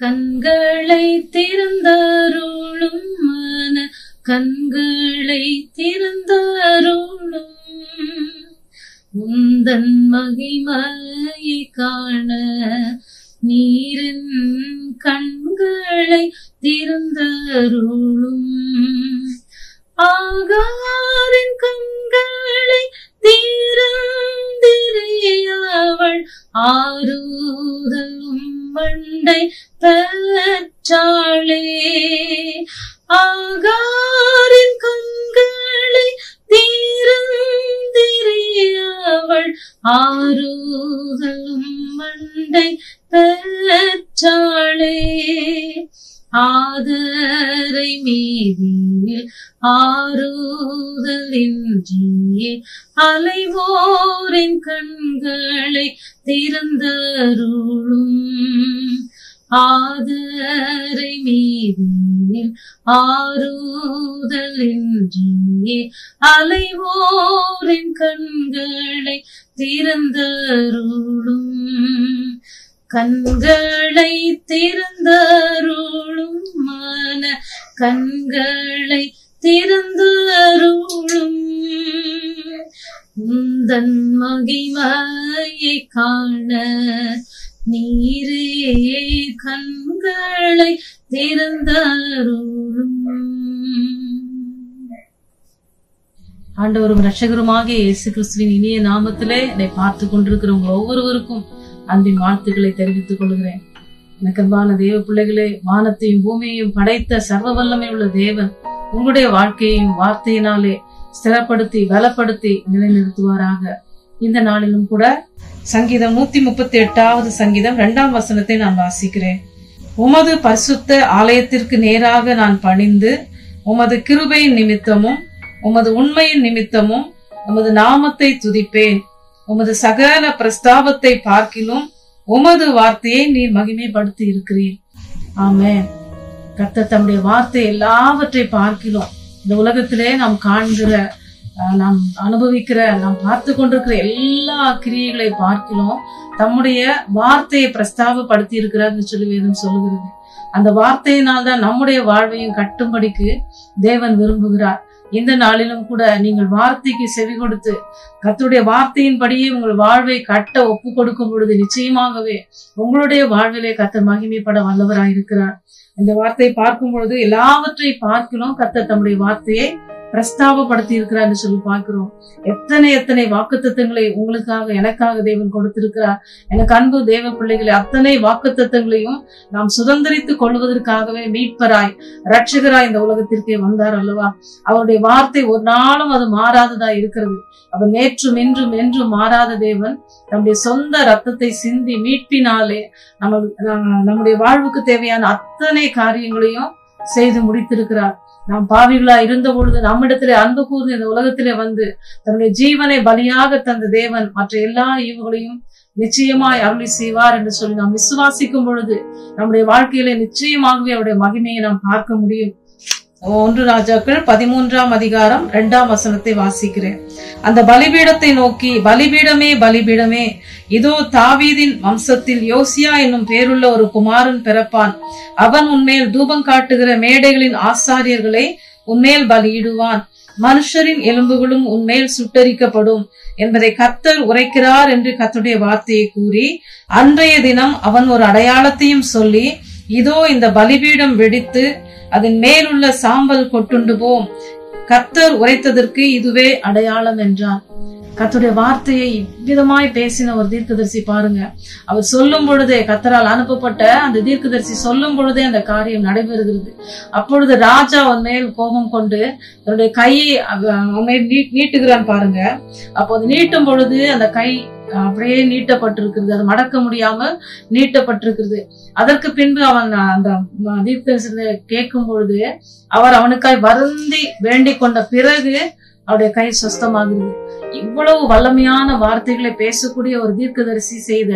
கண்களை திறந்தருளும் மன கண்களை திறந்தருளும் உந்தன் மகிமையை காண நீரின் கண்களை திறந்தருளும். ஆகாரின் கண்களை தீரந்திரையவள் ஆறுதலும் மண்டை பெற்றாளே. ஆகாரின் கண்களை தீரந்திரியவள் ஆறுதலும் மண்டை பெற்றாளே. ஆதரை மீதியில் ஆறுதலின்றியே அலைவோரின் கண்களை திறந்தருளும் ஆதரை மீதியில் என்றே அலைவோரின் கண்களை திறந்தருளும். கண்களை திறந்தருளும் மன கண்களை திறந்தருளும். உந்தன் மகிமையை காண நீரே கண்களை திறந்தருளும் ஆண்டவரும் ரட்சகருமாக இயேசு கிறிஸ்துவின் இனிய நாமத்திலே என்னை பார்த்து கொண்டிருக்கிற உங்க ஒவ்வொருவருக்கும் அன்பின் வாழ்த்துக்களை தெரிவித்துக் கொள்கிறேன். எனக்கு தேவ பிள்ளைகளே வானத்தையும் பூமியையும் படைத்த சர்வ வல்லமை உள்ள தேவன் உங்களுடைய வாழ்க்கையையும் வார்த்தையினாலே ஸ்திரப்படுத்தி பலப்படுத்தி நிலைநிறுத்துவாராக. இந்த நாளிலும் கூட சங்கீதம் நூத்தி முப்பத்தி எட்டாவது சங்கீதம் இரண்டாம் வசனத்தை நான் வாசிக்கிறேன். உமது பரிசுத்த ஆலயத்திற்கு நேராக நான் பணிந்து உமது கிருபையின் நிமித்தமும் உமது உண்மையின் நிமித்தமும் உமது நாமத்தை துதிப்பேன். உமது சகல பிரஸ்தாபத்தை பார்க்கிலும் உமது வார்த்தையை நீர் மகிமைப்படுத்தி இருக்கிறீர். ஆமே கர்த்தர் தம்முடைய வார்த்தை எல்லாவற்றை பார்க்கிலும் இந்த உலகத்திலே நாம் காண்கிற நாம் அனுபவிக்கிற நாம் பார்த்து கொண்டிருக்கிற எல்லா கிரியைகளை பார்க்கிறோம். தம்முடைய வார்த்தையை பிரஸ்தாபப்படுத்தி இருக்கிறார்னு சொல்லி வேதம் சொல்லுகிறது. அந்த வார்த்தையினால் தான் நம்முடைய வாழ்வையும் கட்டும்படிக்கு தேவன் விரும்புகிறார். இந்த நாளிலும் கூட நீங்கள் வார்த்தைக்கு செவி கொடுத்து கத்துடைய வார்த்தையின்படியே உங்கள் வாழ்வை கட்ட ஒப்பு கொடுக்கும் பொழுது நிச்சயமாகவே உங்களுடைய வாழ்விலே கத்தர் மகிமைப்பட வல்லவராயிருக்கிறார். இந்த வார்த்தையை பார்க்கும் பொழுது எல்லாவற்றை பார்க்கிறோம். கத்தர் தம்முடைய வார்த்தையை பிரஸ்தாபப்படுத்தி இருக்கிறார் சொல்லி பார்க்கிறோம். எத்தனை எத்தனை வாக்குத்தத்தங்களை உங்களுக்காக எனக்காக தேவன் கொடுத்திருக்கிறார். எனக்கு அன்பு தேவ பிள்ளைகளை அத்தனை வாக்குத்தத்தங்களையும் நாம் சுதந்திரித்துக் கொள்வதற்காகவே மீட்பராய் ரட்சகராய் இந்த உலகத்திற்கே வந்தார் அல்லவா? அவருடைய வார்த்தை ஒரு நாளும் அது மாறாததா இருக்கிறது. அவர் நேற்றும் இன்றும் என்றும் மாறாத தேவன் நம்முடைய சொந்த ரத்தத்தை சிந்தி மீட்பினாலே நம்ம- நம்முடைய வாழ்வுக்கு தேவையான அத்தனை காரியங்களையும் செய்து முடித்திருக்கிறார். நாம் பாவிகளா இருந்த பொழுது நம்மிடத்திலே அன்பு கூர்ந்து இந்த உலகத்திலே வந்து தன்னுடைய ஜீவனை பலியாக தந்த தேவன் மற்ற எல்லா ஈவுகளையும் நிச்சயமாய் அருளி செய்வார் என்று சொல்லி நாம் விசுவாசிக்கும் பொழுது நம்முடைய வாழ்க்கையிலே நிச்சயமாகவே அவருடைய மகிமையை நாம் பார்க்க முடியும். ஒன்று ராஜாக்கள் பதிமூன்றாம் அதிகாரம் இரண்டாம் வசனத்தை வாசிக்கிறேன். அந்த பலிபீடத்தை நோக்கி பலிபீடமே பலிபீடமே இதோ தாவீதின் வம்சத்தில் யோசியா என்னும் பேருள்ள ஒரு குமாரன் பிறப்பான். அவன் உன்மேல் தூபம் காட்டுகிற மேடைகளின் ஆசாரியர்களை உன்மேல் பலியிடுவான். மனுஷரின் எலும்புகளும் உன்மேல் சுட்டரிக்கப்படும் என்பதை கத்தர் உரைக்கிறார் என்று கத்துடைய வார்த்தையை கூறி அன்றைய தினம் அவன் ஒரு அடையாளத்தையும் சொல்லி இதோ இந்த பலிபீடம் வெடித்து அதன் மேலுள்ள சாம்பல் கொட்டுண்டு போம். கத்தர் உரைத்ததற்கு இதுவே அடையாளம் என்றான். கத்துடைய வார்த்தையை இவ்விதமாய் பேசின ஒரு தீர்க்கதரிசி பாருங்க. அவர் சொல்லும் பொழுதே கத்தரால் அனுப்பப்பட்ட அந்த தீர்க்கதரிசி சொல்லும் பொழுதே அந்த காரியம் நடைபெறுகிறது. அப்பொழுது ராஜா அவன் மேல் கோபம் கொண்டு தன்னுடைய கையை அவன் மேல் நீட்டுகிறான் பாருங்க. அப்போது நீட்டும் பொழுது அந்த கை அப்படியே நீட்டப்பட்டிருக்கிறது. அது மடக்க முடியாமல் நீட்டப்பட்டிருக்கிறது. அதற்கு பின்பு அவன் அந்த தீர்க்கதரிசனத்தை கேட்கும் பொழுது அவர் அவனுக்காய் வருந்தி வேண்டிக் கொண்ட பிறகு அவருடைய கை சுஸ்தமாகிறது இவ்வளவு வல்லமையான வார்த்தைகளை பேசக்கூடிய ஒரு தீர்க்கதரிசி செய்த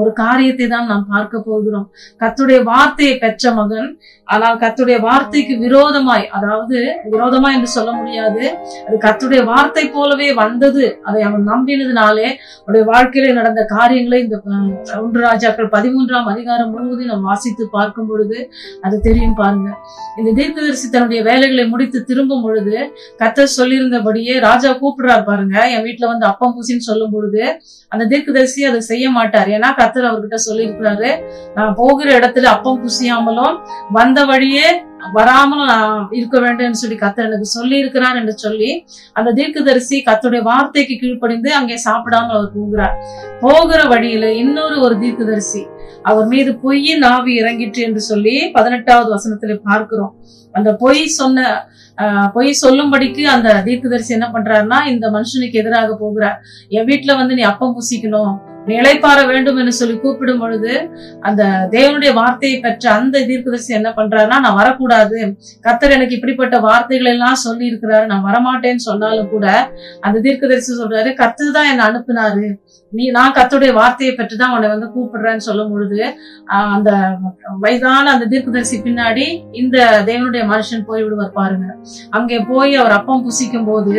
ஒரு காரியத்தை தான் நாம் பார்க்க போகிறோம். கத்துடைய வார்த்தையை பெற்ற மகன் ஆனால் கத்துடைய வார்த்தைக்கு விரோதமாய் அதாவது விரோதமா என்று சொல்ல முடியாது. அது கத்துடைய வார்த்தை போலவே வந்தது. அதை அவன் நம்பினதுனாலே அவருடைய வாழ்க்கையில நடந்த காரியங்களை இந்த ஒன்று ராஜாக்கள் பதிமூன்றாம் அதிகாரம் முழுவதும் நாம் வாசித்து பார்க்கும் பொழுது அது தெரியும் பாருங்க. இந்த தீர்க்கதரிசி தன்னுடைய வேலைகளை முடித்து திரும்பும் பொழுது கத்தர் சொல்லியிருந்தபடியே ராஜா கூப்பிடுறார் பாருங்க. என் வீட்டுல வந்து அப்பம் பூசின்னு சொல்லும் பொழுது அந்த தீர்க்கதரிசி அதை செய்ய மாட்டார். ஏன்னா கத்தர் அவர்கிட்ட சொல்லியிருக்கிறாரு நான் போகிற இடத்துல அப்பம் பூசியாமலும் வந்த வழியே வராமலும் நான் இருக்க வேண்டும்னு சொல்லி கத்தர் எனக்கு சொல்லி இருக்கிறார் என்று சொல்லி அந்த தீர்க்கதரிசி கத்தருடைய வார்த்தைக்கு கீழ்ப்படிந்து அங்கே சாப்பிடாமல் அவர் போகிறார். போகிற வழியில இன்னொரு ஒரு தீர்க்கதரிசி அவர் மீது பொய்யின் ஆவி இறங்கிற்று என்று சொல்லி பதினெட்டாவது வசனத்துல பார்க்கிறோம். அந்த பொய் சொன்ன ஆஹ், பொய் சொல்லும்படிக்கு அந்த தீர்க்கதரிசி என்ன பண்றாருன்னா இந்த மனுஷனுக்கு எதிராக போகிறார். என் வீட்டுல வந்து நீ அப்பம் புசிக்கணும். நீ வேண்டும் என்று சொல்லி கூப்பிடும் பொழுது அந்த தேவனுடைய வார்த்தையை பெற்ற அந்த தீர்க்கதரிசி என்ன பண்றாருன்னா நான் வரக்கூடாது. கத்தர் எனக்கு இப்படிப்பட்ட வார்த்தைகள் எல்லாம் சொல்லி இருக்கிறாரு நான் வரமாட்டேன்னு சொன்னாலும் கூட அந்த தீர்க்கதரிசி சொல்றாரு கத்து தான் என்னை அனுப்புனாரு. நீ நான் கத்துடைய வார்த்தையை பெற்றுதான் உன்னை வந்து கூப்பிடுறேன்னு சொல்லும் பொழுது அந்த வயதான அந்த தீர்க்கதரிசி பின்னாடி இந்த தேவனுடைய மனுஷன் போய் விடுவார் பாருங்க. அங்கே போய் அவர் அப்பம் புசிக்கும் போது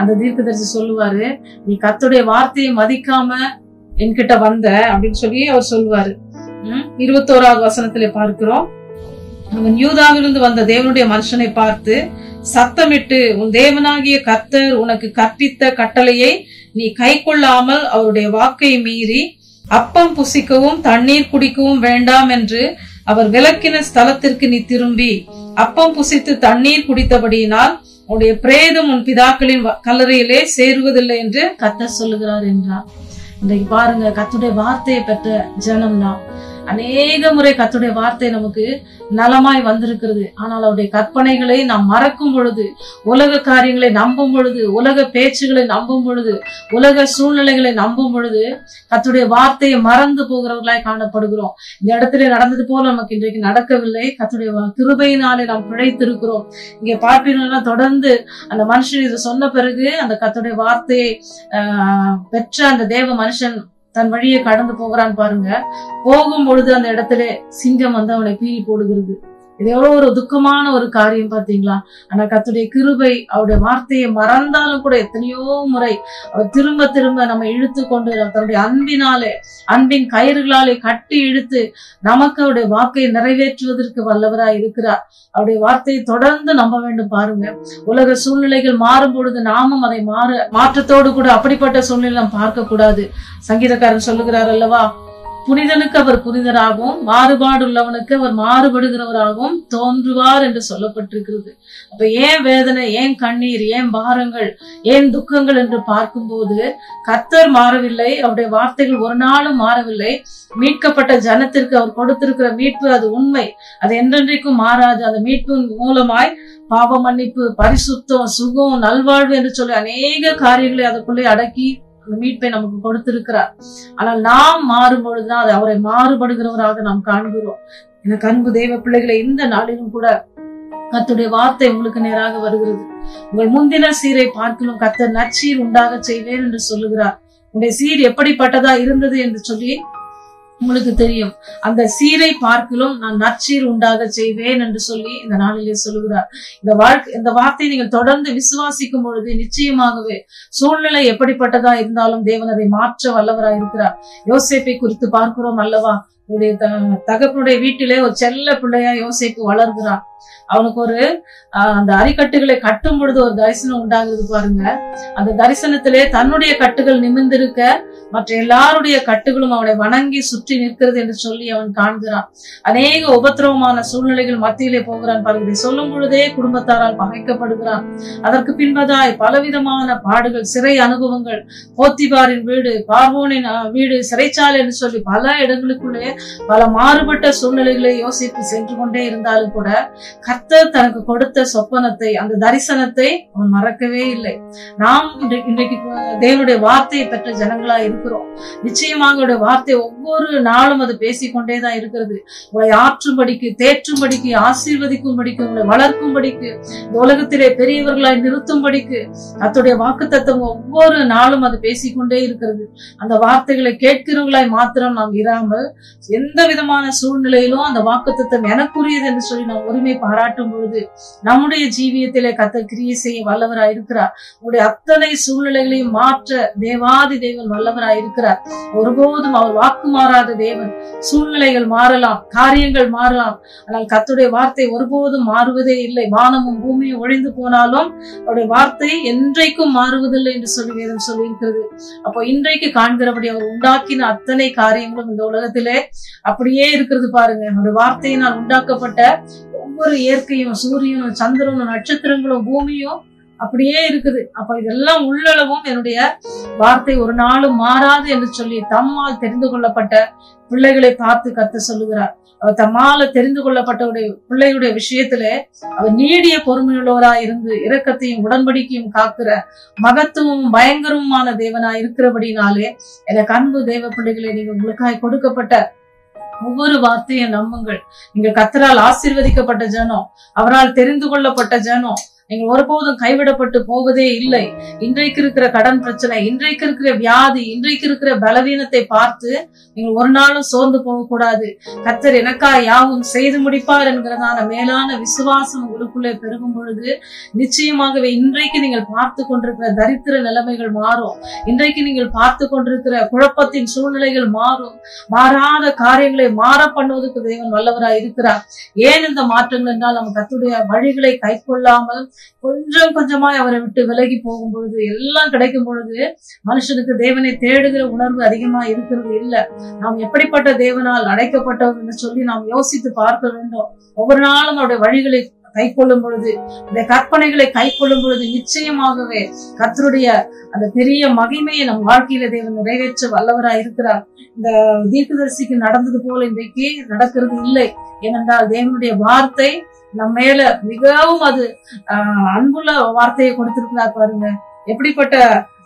அந்த தீர்க்கதரிசி சொல்லுவாரு நீ கத்துடைய வார்த்தையை மதிக்காம என்கிட்ட வந்த அப்படின்னு சொல்லி அவர் சொல்லுவாரு. இருபத்தோராவது வசனத்துல பார்க்கிறோம். அவன் யூதாவிலிருந்து வந்த தேவனுடைய மனுஷனை பார்த்து சத்தமிட்டு உன் தேவனாகிய கர்த்தர் உனக்கு கற்பித்த கட்டளையை நீ கை கொள்ளாமல் அவருடைய வாக்கை மீறி அப்பம் புசிக்கவும் தண்ணீர் குடிக்கவும் வேண்டாம் என்று அவர் விளக்கின ஸ்தலத்திற்கு நீ திரும்பி அப்பம் புசித்து தண்ணீர் குடித்தபடியினால் உன்னுடைய பிரேதம் உன் பிதாக்களின் கல்லறையிலே சேருவதில்லை என்று கத்த சொல்லுகிறார் என்றார். இன்றைக்கு பாருங்க கத்துடைய வார்த்தையை பெற்ற ஜனம் அநேக முறை கத்துடைய வார்த்தை நமக்கு நலமாய் வந்திருக்கிறது. ஆனால் அவருடைய கற்பனைகளை நாம் மறக்கும் பொழுது உலக காரியங்களை நம்பும் பொழுது உலக பேச்சுகளை நம்பும் பொழுது உலக சூழ்நிலைகளை நம்பும் பொழுது கத்துடைய வார்த்தையை மறந்து போகிறவர்களாய் காணப்படுகிறோம். இந்த இடத்துல நடந்தது போல நமக்கு இன்றைக்கு நடக்கவில்லை. கத்துடைய கிருபையினாலே நாம் பிழைத்திருக்கிறோம். இங்கே பார்ப்பீங்கன்னா தொடர்ந்து அந்த மனுஷன் இதை சொன்ன பிறகு அந்த கத்துடைய வார்த்தையை ஆஹ், பெற்ற அந்த தேவ மனுஷன் தன் வழியை கடந்து போகிறான் பாருங்க. போகும் பொழுது அந்த இடத்துல சிங்கம் வந்து அவனை பீறி போடுகிறது. இது எவ்வளவு ஒரு துக்கமான ஒரு காரியம் பாத்தீங்களா ஆனா கத்துடைய கிருபை அவருடைய வார்த்தையை மறந்தாலும் கூட எத்தனையோ முறை அவர் திரும்ப திரும்ப நம்ம இழுத்து கொண்டு தன்னுடைய அன்பினாலே அன்பின் கயிறுகளாலே கட்டி இழுத்து நமக்கு அவருடைய வாக்கை நிறைவேற்றுவதற்கு வல்லவராய் இருக்கிறார். அவருடைய வார்த்தையை தொடர்ந்து நம்ப வேண்டும் பாருங்க. உலக சூழ்நிலைகள் மாறும் பொழுது நாமும் அதை மாற மாற்றத்தோடு கூட அப்படிப்பட்ட சூழ்நிலை நாம் பார்க்க கூடாது சங்கீதக்காரன் சொல்லுகிறார் அல்லவா? புனிதனுக்கு அவர் புனிதராகவும் மாறுபாடுள்ளவனுக்கு அவர் மாறுபடுகிறவராகவும் தோன்றுவார் என்று சொல்லப்பட்டிருக்கிறது. அப்ப ஏன் வேதனை ஏன் கண்ணீர் ஏன் பாரங்கள் ஏன் துக்கங்கள் என்று பார்க்கும்போது கத்தர் மாறவில்லை அவருடைய வார்த்தைகள் ஒரு நாளும் மாறவில்லை. மீட்கப்பட்ட ஜனத்திற்கு அவர் கொடுத்திருக்கிற மீட்பு அது உண்மை. அது என்றென்றைக்கும் மாறாது. அந்த மீட்பின் மூலமாய் பாவ மன்னிப்பு பரிசுத்தம் சுகம் நல்வாழ்வு என்று சொல்லி அநேக காரியங்களை அதுக்குள்ளே அடக்கி மீட்பை நமக்கு கொடுத்திருக்கிறார். ஆனால் நாம் மாறும்பொழுதுதான் அது அவரை மாறுபடுகிறவராக நாம் காண்கிறோம். எனக்கு அன்பு தெய்வ பிள்ளைகளை இந்த நாளிலும் கூட கத்துடைய வார்த்தை உங்களுக்கு நேராக வருகிறது. உங்கள் முந்தின சீரை பார்க்கலும் கத்த நச்சீர் உண்டாக செய்வேன் என்று சொல்லுகிறார். உங்களுடைய சீர் எப்படிப்பட்டதா இருந்தது என்று சொல்லி உங்களுக்கு தெரியும். அந்த சீரை பார்க்கிலும் நான் நற்சீர் உண்டாக செய்வேன் என்று சொல்லி இந்த நாளிலே சொல்லுகிறார். இந்த வாழ்க்கை இந்த வார்த்தையை நீங்கள் தொடர்ந்து விசுவாசிக்கும் பொழுது நிச்சயமாகவே சூழ்நிலை எப்படிப்பட்டதா இருந்தாலும் தேவன் அதை மாற்ற வல்லவராய் இருக்கிறார் யோசேப்பை குறித்து பார்க்கிறோம் அல்லவா? அவருடைய தகப்பனுடைய வீட்டிலே ஒரு செல்ல பிள்ளையா யோசிப்பு வளர்கிறான் அவனுக்கு ஒரு அந்த அரிக்கட்டுகளை கட்டும் பொழுது ஒரு தரிசனம் உண்டாகுது பாருங்க. அந்த தரிசனத்திலே தன்னுடைய கட்டுகள் நிமிர்ந்திருக்க மற்ற எல்லாருடைய கட்டுகளும் அவனை வணங்கி சுற்றி நிற்கிறது என்று சொல்லி அவன் காண்கிறான். அநேக உபத்திரவமான சூழ்நிலைகள் மத்தியிலே போகிறான் பாருங்க. இதை சொல்லும் பொழுதே குடும்பத்தாரால் பகைக்கப்படுகிறான். அதற்கு பின்பதாய் பலவிதமான பாடுகள் சிறை அனுபவங்கள் போத்திபாரின் வீடு பார்வோனின் வீடு சிறைச்சாலை என்று சொல்லி பல இடங்களுக்குள்ளே பல மாறுபட்ட சூழ்நிலைகளை யோசித்து சென்று கொண்டே இருந்தாலும் கூட கர்த்தர் தனக்கு கொடுத்த சொப்பனத்தை அந்த தரிசனத்தை அவன் மறக்கவே இல்லை. நாம் இன்றைக்கு தேவனுடைய வார்த்தையை பெற்ற ஜனங்களா இருக்கிறோம். நிச்சயமாக வார்த்தை ஒவ்வொரு நாளும் அது பேசிக்கொண்டே தான் இருக்கிறது. உங்களை ஆற்றும்படிக்கு தேற்றும்படிக்கு ஆசீர்வதிக்கும்படிக்கு உங்களை வளர்க்கும்படிக்கு இந்த உலகத்திலே பெரியவர்களாய் நிறுத்தும்படிக்கு அத்துடைய வாக்கு தத்துவம் ஒவ்வொரு நாளும் அது பேசிக்கொண்டே இருக்கிறது. அந்த வார்த்தைகளை கேட்கிறவர்களாய் மாத்திரம் நாம் இராமல் எந்த விதமான சூழ்நிலையிலும் அந்த வாக்குத்தத்தம் எனக்குரியது என்று சொல்லி நாம் உரிமை பாராட்டும் பொழுது நம்முடைய ஜீவியத்திலே கத்த கிரியை செய்ய வல்லவராய் இருக்கிறார் உங்களுடைய அத்தனை சூழ்நிலைகளையும் மாற்ற தேவாதி தேவன் வல்லவராய் இருக்கிறார் ஒருபோதும் அவர் வாக்கு மாறாத தேவன். சூழ்நிலைகள் மாறலாம் காரியங்கள் மாறலாம். ஆனால் கத்துடைய வார்த்தை ஒருபோதும் மாறுவதே இல்லை. வானமும் பூமியும் ஒழிந்து போனாலும் அவருடைய வார்த்தை என்றைக்கும் மாறுவதில்லை என்று சொல்லி வேதம் சொல்லியிருக்கிறது. அப்போ இன்றைக்கு காண்கிறபடி அவர் உண்டாக்கின அத்தனை காரியங்களும் இந்த உலகத்திலே அப்படியே இருக்கிறது பாருங்க. அவருடைய வார்த்தையினால் உண்டாக்கப்பட்ட ஒவ்வொரு இயற்கையும் சூரியனும் சந்திரனும் நட்சத்திரங்களும் பூமியும் அப்படியே இருக்குது. அப்ப இதெல்லாம் உள்ளளவும் என்னுடைய வார்த்தை ஒரு நாளும் மாறாது என்று சொல்லி தம்மால் தெரிந்து கொள்ளப்பட்ட பிள்ளைகளை பார்த்து கத்து சொல்லுகிறார். அவர் தம்மால தெரிந்து கொள்ளப்பட்டவருடைய பிள்ளையுடைய விஷயத்திலே அவர் நீடிய பொறுமையுள்ளவராய் இருந்து இரக்கத்தையும் உடன்படிக்கையும் காக்கிற மகத்துவமும் பயங்கரமான தேவனாய் இருக்கிறபடினாலே எனக்கு அன்பு தேவ பிள்ளைகளை நீங்கள் உங்களுக்காய் கொடுக்கப்பட்ட ஒவ்வொரு வார்த்தையும் நம்புங்கள். நீங்க கத்தரால் ஆசிர்வதிக்கப்பட்ட ஜனம் அவரால் தெரிந்து கொள்ளப்பட்ட ஜனம் நீங்கள் ஒருபோதும் கைவிடப்பட்டு போவதே இல்லை. இன்றைக்கு இருக்கிற கடன் பிரச்சனை இன்றைக்கு இருக்கிற வியாதி இன்றைக்கு இருக்கிற பலவீனத்தை பார்த்து நீங்கள் ஒரு நாளும் சோர்ந்து போகக்கூடாது. கத்தர் எனக்கா யாவும் செய்து முடிப்பார் என்கிறதான மேலான விசுவாசம் உங்களுக்குள்ளே பெருகும் பொழுது நிச்சயமாகவே இன்றைக்கு நீங்கள் பார்த்து கொண்டிருக்கிற தரித்திர நிலைமைகள் மாறும். இன்றைக்கு நீங்கள் பார்த்து கொண்டிருக்கிற குழப்பத்தின் சூழ்நிலைகள் மாறும். மாறாத காரியங்களை மாற பண்ணுவதற்கு தேவன் வல்லவராய் இருக்கிறார் ஏன் இந்த மாற்றங்கள் என்றால் நம்ம கத்துடைய வழிகளை கைக்கொள்ளாமல் கொஞ்சம் கொஞ்சமாய் அவரை விட்டு விலகி போகும் பொழுது எல்லாம் கிடைக்கும் பொழுது மனுஷனுக்கு தேவனை தேடுகிற உணர்வு அதிகமா இருக்கிறது இல்ல. நாம் எப்படிப்பட்ட தேவனால் அடைக்கப்பட்டவர் என்று சொல்லி நாம் யோசித்து பார்க்க வேண்டும். ஒவ்வொரு நாளும் அவருடைய வழிகளை கை கொள்ளும் பொழுது இந்த கற்பனைகளை கை கொள்ளும் பொழுது நிச்சயமாகவே கத்தருடைய அந்த பெரிய மகிமையை நம் வாழ்க்கையில தேவன் நிறைவேற்ற வல்லவராய் இருக்கிறார். இந்த தீர்க்கதரிசிக்கு நடந்தது போல இன்றைக்கு நடக்கிறது இல்லை. ஏனென்றால் தேவனுடைய வார்த்தை நம்ம மேல மிகவும் அது ஆஹ், அன்புள்ள வார்த்தையை கொடுத்திருக்கிறார் பாருங்க. எப்படிப்பட்ட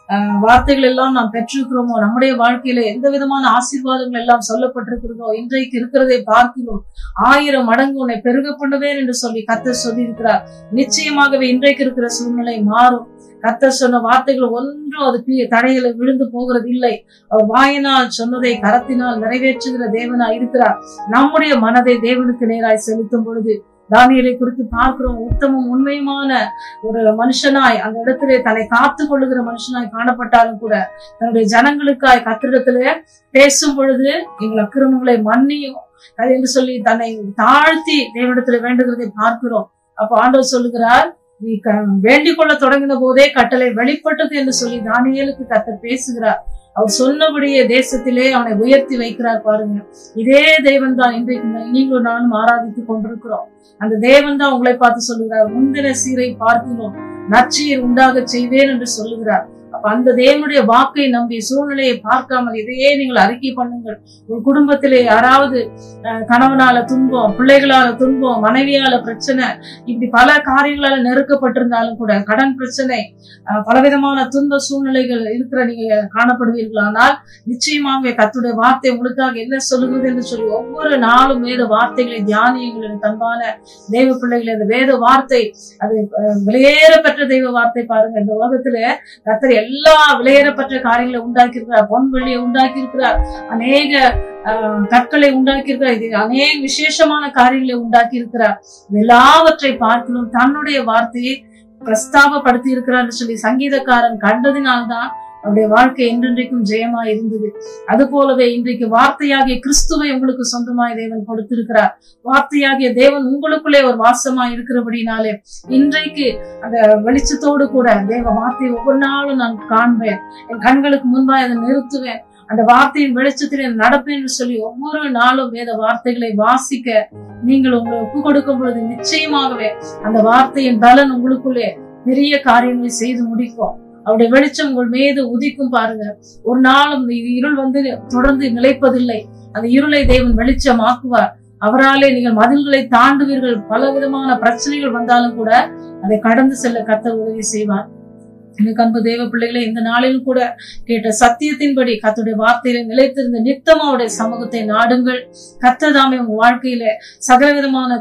ஆஹ், வார்த்தைகள் எல்லாம் நாம் பெற்றிருக்கிறோமோ நம்முடைய வாழ்க்கையில எந்த விதமான ஆசீர்வாதங்கள் எல்லாம் சொல்லப்பட்டிருக்கிறதோ இன்றைக்கு இருக்கிறதை பார்க்கிறோம். ஆயிரம் மடங்கு உன்னை பெருக பண்ணுவேன் என்று சொல்லி கத்தர் சொல்லி இருக்கிறார் நிச்சயமாகவே இன்றைக்கு இருக்கிற சூழ்நிலை மாறும். கத்தர் சொன்ன வார்த்தைகள் ஒன்றும் அது தடைகளை விழுந்து போகிறது இல்லை அவர் வாயினால் சொன்னதை கரத்தினால் நிறைவேற்றுகிற தேவனா இருக்கிறார் நம்முடைய மனதை தேவனுக்கு நேராய் செலுத்தும் பொழுது தானியலை குறித்து பார்க்கிறோம். உத்தமும் உண்மையுமான ஒரு மனுஷனாய் அந்த இடத்திலே தன்னை காத்து கொள்ளுகிற மனுஷனாய் காணப்பட்டாலும் கூட தன்னுடைய ஜனங்களுக்காய் கத்திரிடத்திலே பேசும் பொழுது எங்கள் அக்கிரமங்களை மன்னியும். அது என்று சொல்லி தன்னை தாழ்த்தி தேவனிடத்துல வேண்டுகிறதை பார்க்கிறோம். அப்ப ஆண்டவர் சொல்லுகிறார் நீ க- வேண்டிக் கொள்ள தொடங்கின போதே கட்டளை வெளிப்பட்டது என்று சொல்லி தானியலுக்கு கத்தர் பேசுகிறார். அவர் சொன்னபடியே தேசத்திலே அவனை உயர்த்தி வைக்கிறார் பாருங்க. இதே தேவன் தான் இன்றைக்கு நீங்களும் நானும் ஆராதித்துக் கொண்டிருக்கிறோம். அந்த தேவன் தான் உங்களை பார்த்து சொல்லுகிறார். முந்தின சீரை பார்க்கிறோம். நற்சீர் உண்டாக செய்வேன் என்று சொல்லுகிறார். அப்ப அந்த தேவனுடைய வாக்கை நம்பி சூழ்நிலையை பார்க்காமல் இதையே நீங்கள் அறிக்கை பண்ணுங்கள். உங்கள் குடும்பத்திலே யாராவது கணவனால துன்பம் பிள்ளைகளால துன்பம் மனைவியால பிரச்சனை இப்படி பல காரியங்களால நெருக்கப்பட்டிருந்தாலும் கூட கடன் பிரச்சனை பலவிதமான துன்ப சூழ்நிலைகள் இருக்கிற நீங்க காணப்படுவீர்களானால் நிச்சயமாக கத்துடைய வார்த்தை உங்களுக்காக என்ன சொல்லுகிறது என்று சொல்லி ஒவ்வொரு நாளும் வேத வார்த்தைகளை தியானியங்கள் எனக்கு தெய்வ பிள்ளைகளை. அந்த வேத வார்த்தை அது வெளியேற பெற்ற தெய்வ வார்த்தை பாருங்க. இந்த உலகத்துல கத்தர் எல்லா விளையேறப்பட்ட காரியங்களை உண்டாக்கி இருக்கிறார் பொன் வெள்ளியை உண்டாக்கி இருக்கிறார் அநேக ஆஹ், கற்களை உண்டாக்கி இருக்கிறார் இது அநேக விசேஷமான காரியங்களை உண்டாக்கி இருக்கிறார் எல்லாவற்றை பார்க்கணும். தன்னுடைய வார்த்தையை பிரஸ்தாபப்படுத்தி இருக்கிறார் சொல்லி சங்கீதக்காரன் கண்டதினால்தான் அவருடைய வாழ்க்கை என்றென்றைக்கும் ஜெயமா இருந்தது. அது போலவே இன்றைக்கு வார்த்தையாகிய கிறிஸ்துவை உங்களுக்கு சொந்தமாய் தேவன் கொடுத்திருக்கிறார். வார்த்தையாகிய தேவன் உங்களுக்குள்ளே ஒரு வாசமா இருக்கிறபடினாலே இன்றைக்கு அந்த வெளிச்சத்தோடு கூட தேவ வார்த்தையை ஒவ்வொரு நாளும் நான் காண்பேன். என் கண்களுக்கு முன்பாக அதை நிறுத்துவேன். அந்த வார்த்தையின் வெளிச்சத்திலே நடப்பேன் என்று சொல்லி ஒவ்வொரு நாளும் வேத வார்த்தைகளை வாசிக்க நீங்கள் உங்களை ஒப்பு கொடுக்கும் பொழுது நிச்சயமாகவே அந்த வார்த்தையின் பலன் உங்களுக்குள்ளே நிறைய காரியங்களை செய்து முடிக்கும் அவருடைய வெளிச்சம் உங்கள் மீது உதிக்கும் பாருங்க. ஒரு நாளும் இருள் வந்து தொடர்ந்து நிலைப்பதில்லை. அந்த இருளை தேவன் வெளிச்சமாக்குவார். அவராலே நீங்கள் மதில்களை தாண்டுவீர்கள். பல விதமான பிரச்சனைகள் வந்தாலும் கூட அதை கடந்து செல்ல கத்த உதவி செய்வார். எனக்கு அன்பு தேவ பிள்ளைகளை இந்த நாளிலும் கூட கேட்ட சத்தியத்தின்படி கத்துடைய வார்த்தையில நிலைத்திருந்த நித்தம் அவருடைய சமூகத்தை நாடுங்கள். கத்ததாமே உங்க வாழ்க்கையில சகல விதமான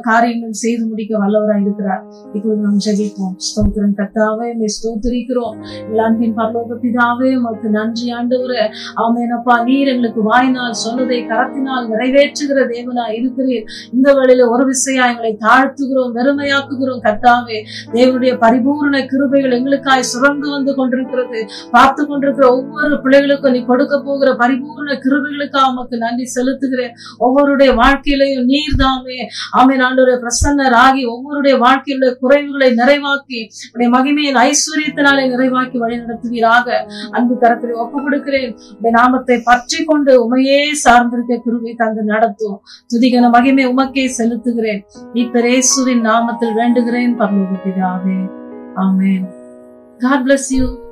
செய்து முடிக்க வல்லவராய் இருக்கிறார். இப்போது நாம் ஜெபிப்போம். ஸ்தோத்திரம் கத்தாவே மே ஸ்தோத்திரிக்கிறோம். அன்பின் பரலோக பிதாவே உமக்கு நன்றி ஆண்டவரு. ஆமேனப்பா நீர் எங்களுக்கு வாயினால் சொன்னதை கரத்தினால் நிறைவேற்றுகிற தேவனா இருக்கிறீர். இந்த வழியில ஒரு விசையா எங்களை தாழ்த்துகிறோம் வெறுமையாக்குகிறோம் கத்தாவே தேவனுடைய பரிபூர்ண கிருபைகள் எங்களுக்காய் கடந்து வந்து கொண்டிருக்கிறது. பார்த்து கொண்டிருக்கிற ஒவ்வொரு பிள்ளைகளுக்கும் நீ கொடுக்க போகிற பரிபூர்ண கிருபைகளுக்காக உமக்கு நன்றி செலுத்துகிறேன். ஒவ்வொருடைய வாழ்க்கையிலையும் நீர் தாமே ஆமே ஆண்டவரே பிரசன்னராகி ஒவ்வொருடைய வாழ்க்கையுடைய குறைவுகளை நிறைவாக்கி உடைய மகிமையின் ஐஸ்வர்யத்தினாலே நிறைவாக்கி வழி நடத்துவீராக. அன்பு கரத்தில் ஒப்பு கொடுக்கிறேன். உடைய நாமத்தை பற்றி கொண்டு உமையே சார்ந்திருக்க கிருவை தந்து நடத்தும் துதிகன மகிமை உமக்கே செலுத்துகிறேன். இப்பரேசுவின் நாமத்தில் வேண்டுகிறேன். பரலோகத்திலாவே ஆமேன். God bless you.